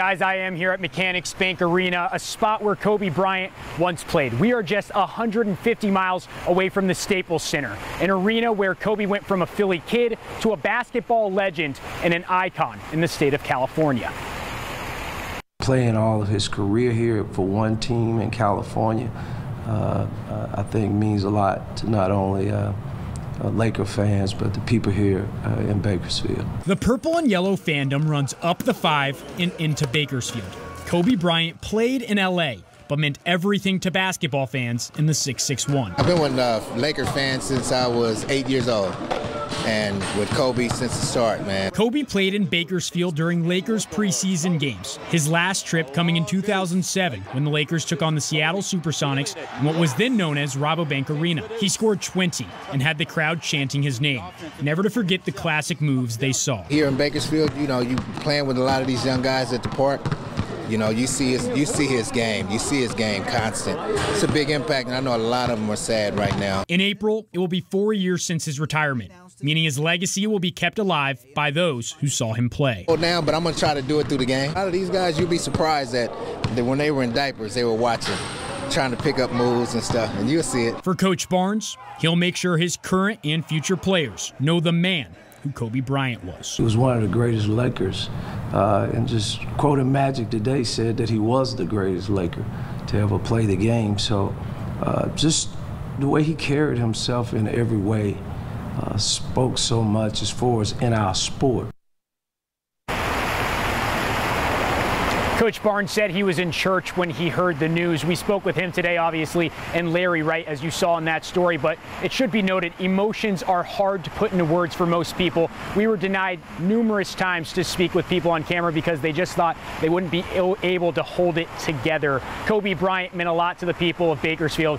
Guys, I am here at Mechanics Bank Arena, a spot where Kobe Bryant once played. We are just 150 miles away from the Staples Center, an arena where Kobe went from a Philly kid to a basketball legend and an icon in the state of California. Playing all of his career here for one team in California, uh, uh, I think means a lot to not only uh, uh, Laker fans, but the people here uh, in Bakersfield. The purple and yellow fandom runs up the five and into Bakersfield. Kobe Bryant played in LA, but meant everything to basketball fans in the 661. I've been with uh, Laker fans since I was eight years old and with Kobe since the start, man. Kobe played in Bakersfield during Lakers preseason games. His last trip coming in 2007 when the Lakers took on the Seattle Supersonics in what was then known as Rabobank Arena. He scored 20 and had the crowd chanting his name, never to forget the classic moves they saw. Here in Bakersfield, you know, you playing with a lot of these young guys at the park. You know, you see his, you see his game. You see his game constant. It's a big impact, and I know a lot of them are sad right now. In April, it will be four years since his retirement, meaning his legacy will be kept alive by those who saw him play. Well, now, but I'm going to try to do it through the game. A lot of these guys, you'll be surprised that, that when they were in diapers, they were watching trying to pick up moves and stuff, and you'll see it. For Coach Barnes, he'll make sure his current and future players know the man who Kobe Bryant was. He was one of the greatest Lakers, uh, and just quoting Magic today said that he was the greatest Laker to ever play the game. So uh, just the way he carried himself in every way uh, spoke so much as far as in our sport. Coach Barnes said he was in church when he heard the news. We spoke with him today, obviously, and Larry Wright, as you saw in that story. But it should be noted, emotions are hard to put into words for most people. We were denied numerous times to speak with people on camera because they just thought they wouldn't be able to hold it together. Kobe Bryant meant a lot to the people of Bakersfield.